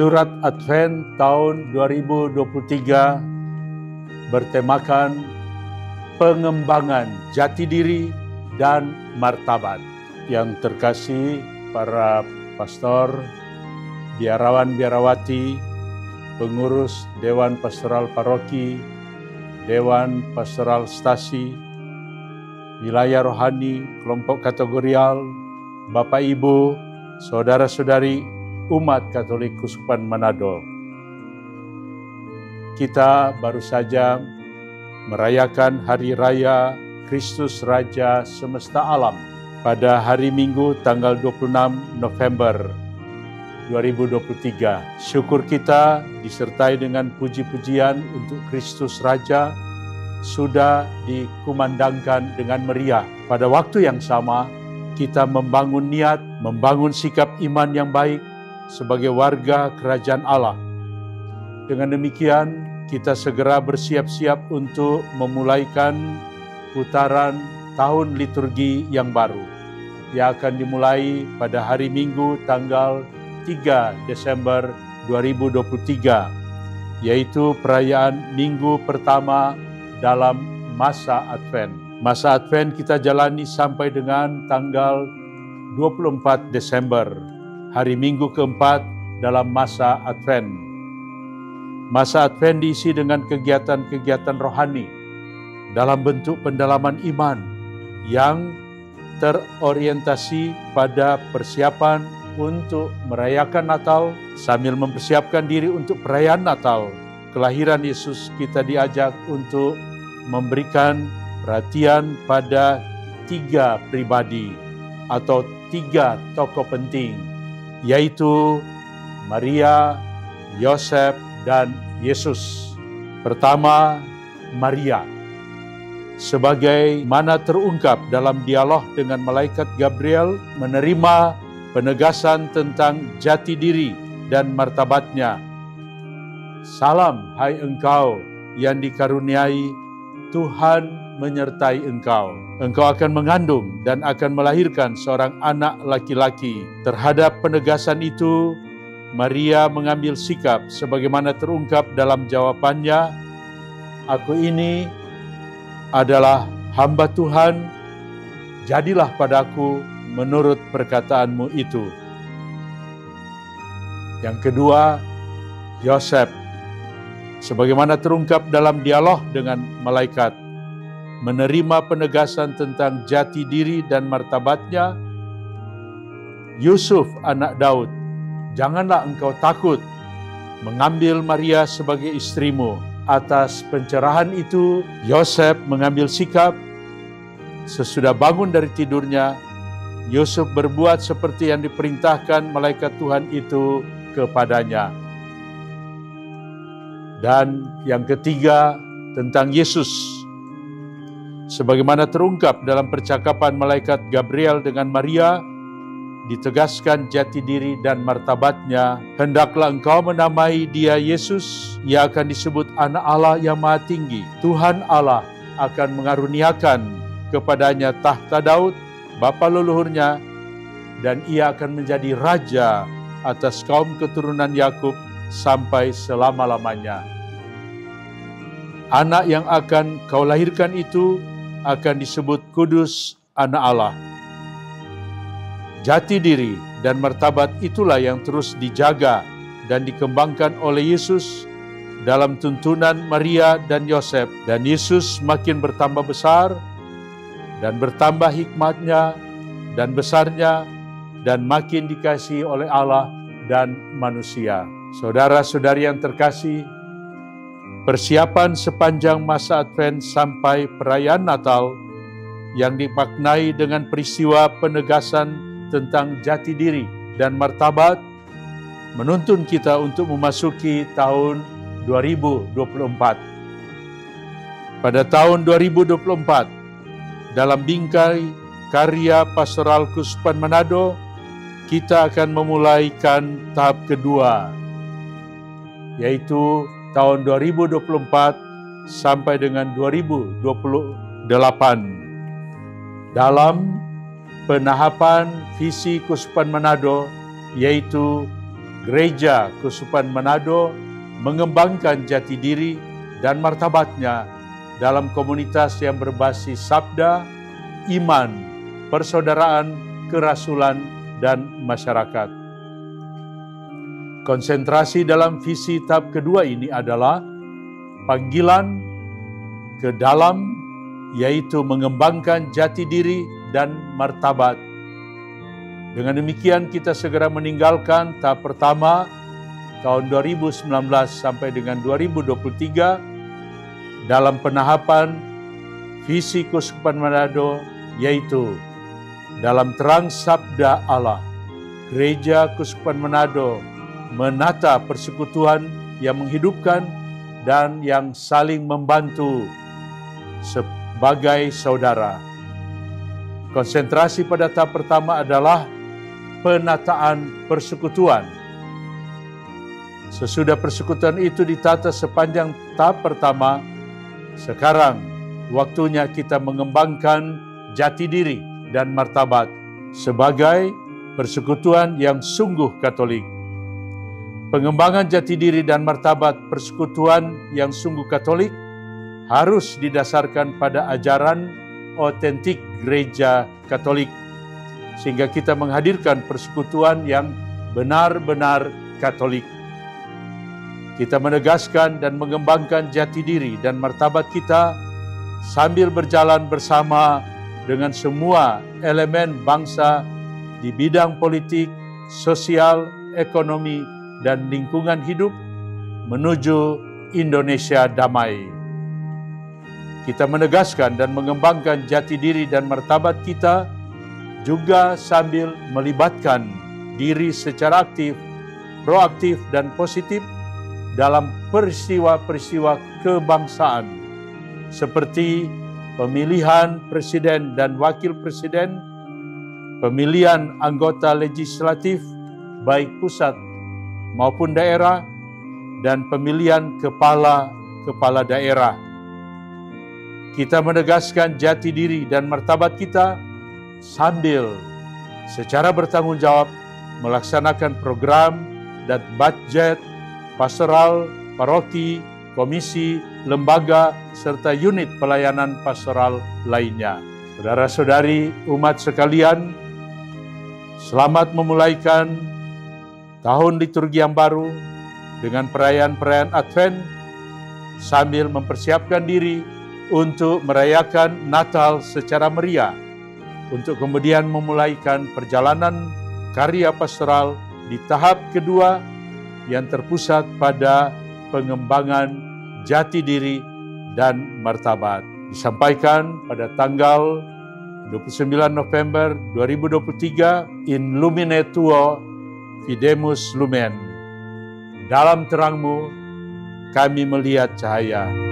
Surat Advent tahun 2023 bertemakan pengembangan jati diri dan martabat. Yang terkasih para pastor, biarawan biarawati, pengurus Dewan Pastoral Paroki, Dewan Pastoral Stasi, wilayah rohani, kelompok kategorial, Bapak Ibu, saudara-saudari umat Katolik Kusupan Manado. Kita baru saja merayakan hari raya Kristus Raja semesta alam pada hari Minggu tanggal 26 November 2023. Syukur kita disertai dengan puji-pujian untuk Kristus Raja sudah dikumandangkan dengan meriah. Pada waktu yang sama, kita membangun niat, membangun sikap iman yang baik sebagai warga kerajaan Allah. Dengan demikian, kita segera bersiap-siap untuk memulaikan putaran tahun liturgi yang baru yang akan dimulai pada hari Minggu tanggal 3 Desember 2023 yaitu perayaan minggu pertama dalam masa Advent. Masa Advent kita jalani sampai dengan tanggal 24 Desember, hari Minggu keempat dalam masa Advent. Masa Advent diisi dengan kegiatan-kegiatan rohani, dalam bentuk pendalaman iman yang terorientasi pada persiapan untuk merayakan Natal sambil mempersiapkan diri untuk perayaan Natal. Kelahiran Yesus kita diajak untuk memberikan perhatian pada tiga pribadi atau tiga tokoh penting yaitu Maria, Yosef, dan Yesus. Pertama, Maria sebagai mana terungkap dalam dialog dengan malaikat Gabriel menerima penegasan tentang jati diri dan martabatnya. Salam hai engkau yang dikaruniai Tuhan menyertai engkau. Engkau akan mengandung dan akan melahirkan seorang anak laki-laki. Terhadap penegasan itu, Maria mengambil sikap sebagaimana terungkap dalam jawabannya, Aku ini adalah hamba Tuhan, jadilah padaku menurut perkataanmu itu. Yang kedua, Yosef, sebagaimana terungkap dalam dialog dengan malaikat, menerima penegasan tentang jati diri dan martabatnya, Yusuf anak Daud, janganlah engkau takut mengambil Maria sebagai istrimu, Atas pencerahan itu, Yosef mengambil sikap. Sesudah bangun dari tidurnya, Yusuf berbuat seperti yang diperintahkan malaikat Tuhan itu kepadanya. Dan yang ketiga, tentang Yesus. Sebagaimana terungkap dalam percakapan malaikat Gabriel dengan Maria, ditegaskan jati diri dan martabatnya, hendaklah engkau menamai dia Yesus, ia akan disebut anak Allah yang maha tinggi. Tuhan Allah akan mengaruniakan kepadanya tahta Daud, bapa leluhurnya, dan ia akan menjadi raja atas kaum keturunan Yakub sampai selama-lamanya. Anak yang akan kau lahirkan itu akan disebut kudus anak Allah Jati diri dan martabat itulah yang terus dijaga dan dikembangkan oleh Yesus dalam tuntunan Maria dan Yosef. Dan Yesus makin bertambah besar dan bertambah hikmatnya dan besarnya dan makin dikasihi oleh Allah dan manusia. Saudara-saudari yang terkasih, persiapan sepanjang masa Advent sampai perayaan Natal yang dimaknai dengan peristiwa penegasan tentang jati diri dan martabat menuntun kita untuk memasuki tahun 2024. Pada tahun 2024, dalam bingkai karya Pastoral Kuspan Manado, kita akan memulaikan tahap kedua, yaitu tahun 2024 sampai dengan 2028. Dalam penahapan visi Kuspan Manado yaitu Gereja Kusupan Manado mengembangkan jati diri dan martabatnya dalam komunitas yang berbasis sabda, iman, persaudaraan, kerasulan, dan masyarakat. Konsentrasi dalam visi tahap kedua ini adalah panggilan ke dalam, yaitu mengembangkan jati diri dan martabat. Dengan demikian kita segera meninggalkan tahap pertama tahun 2019 sampai dengan 2023 dalam penahapan visi Kuskupan Manado yaitu dalam terang sabda Allah Gereja Kuskupan Manado menata persekutuan yang menghidupkan dan yang saling membantu sebagai saudara. Konsentrasi pada tahap pertama adalah penataan persekutuan. Sesudah persekutuan itu ditata sepanjang tahap pertama, sekarang waktunya kita mengembangkan jati diri dan martabat sebagai persekutuan yang sungguh Katolik. Pengembangan jati diri dan martabat persekutuan yang sungguh Katolik harus didasarkan pada ajaran otentik gereja Katolik sehingga kita menghadirkan persekutuan yang benar-benar Katolik. Kita menegaskan dan mengembangkan jati diri dan martabat kita sambil berjalan bersama dengan semua elemen bangsa di bidang politik, sosial, ekonomi, dan lingkungan hidup menuju Indonesia damai. Kita menegaskan dan mengembangkan jati diri dan martabat kita juga sambil melibatkan diri secara aktif, proaktif dan positif dalam peristiwa-peristiwa kebangsaan seperti pemilihan presiden dan wakil presiden, pemilihan anggota legislatif baik pusat maupun daerah dan pemilihan kepala-kepala daerah. Kita menegaskan jati diri dan martabat kita sambil secara bertanggung jawab melaksanakan program dan budget pastoral, paroki, komisi, lembaga, serta unit pelayanan pastoral lainnya. Saudara-saudari umat sekalian, selamat memulaikan tahun liturgi yang baru dengan perayaan-perayaan Advent sambil mempersiapkan diri untuk merayakan Natal secara meriah untuk kemudian memulaikan perjalanan karya pastoral di tahap kedua yang terpusat pada pengembangan jati diri dan martabat. Disampaikan pada tanggal 29 November 2023 in lumine tuo fidemus lumen. Dalam terangmu kami melihat cahaya.